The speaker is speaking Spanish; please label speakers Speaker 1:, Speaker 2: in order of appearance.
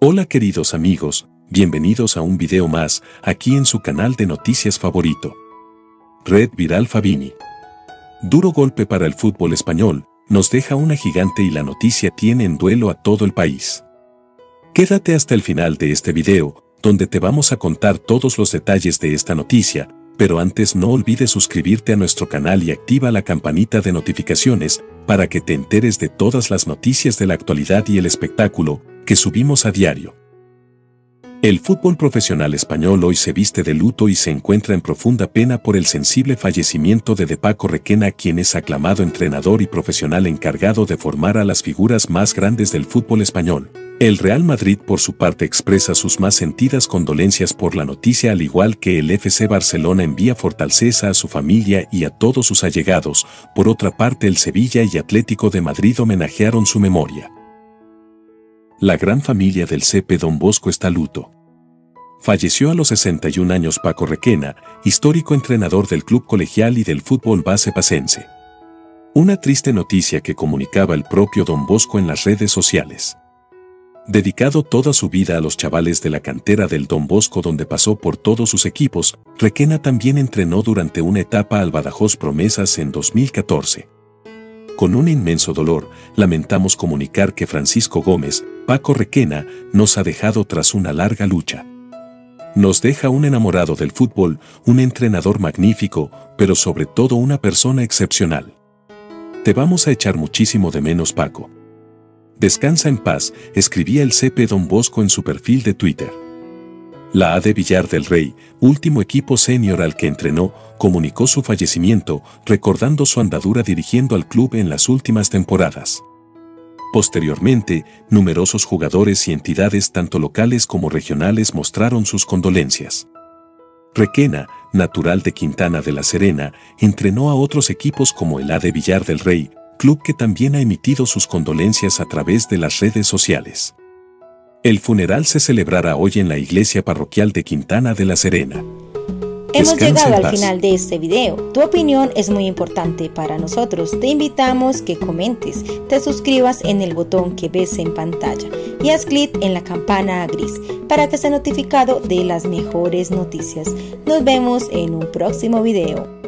Speaker 1: Hola queridos amigos, bienvenidos a un video más, aquí en su canal de noticias favorito. Red Viral Fabini. Duro golpe para el fútbol español, nos deja una gigante y la noticia tiene en duelo a todo el país. Quédate hasta el final de este video, donde te vamos a contar todos los detalles de esta noticia, pero antes no olvides suscribirte a nuestro canal y activa la campanita de notificaciones para que te enteres de todas las noticias de la actualidad y el espectáculo que subimos a diario. El fútbol profesional español hoy se viste de luto y se encuentra en profunda pena por el sensible fallecimiento de De Paco Requena, quien es aclamado entrenador y profesional encargado de formar a las figuras más grandes del fútbol español. El Real Madrid por su parte expresa sus más sentidas condolencias por la noticia al igual que el FC Barcelona envía fortaleza a su familia y a todos sus allegados, por otra parte el Sevilla y Atlético de Madrid homenajearon su memoria. La gran familia del CP Don Bosco está luto. Falleció a los 61 años Paco Requena, histórico entrenador del club colegial y del fútbol base pasense. Una triste noticia que comunicaba el propio Don Bosco en las redes sociales. Dedicado toda su vida a los chavales de la cantera del Don Bosco donde pasó por todos sus equipos, Requena también entrenó durante una etapa al Badajoz Promesas en 2014. Con un inmenso dolor, lamentamos comunicar que Francisco Gómez, Paco Requena, nos ha dejado tras una larga lucha. Nos deja un enamorado del fútbol, un entrenador magnífico, pero sobre todo una persona excepcional. Te vamos a echar muchísimo de menos Paco. Descansa en paz, escribía el CP Don Bosco en su perfil de Twitter. La A de Villar del Rey, último equipo senior al que entrenó, comunicó su fallecimiento, recordando su andadura dirigiendo al club en las últimas temporadas. Posteriormente, numerosos jugadores y entidades tanto locales como regionales mostraron sus condolencias. Requena, natural de Quintana de la Serena, entrenó a otros equipos como el A de Villar del Rey, club que también ha emitido sus condolencias a través de las redes sociales. El funeral se celebrará hoy en la iglesia parroquial de Quintana de la Serena.
Speaker 2: Hemos llegado al final de este video. Tu opinión es muy importante para nosotros. Te invitamos que comentes, te suscribas en el botón que ves en pantalla y haz clic en la campana gris para que sea notificado de las mejores noticias. Nos vemos en un próximo video.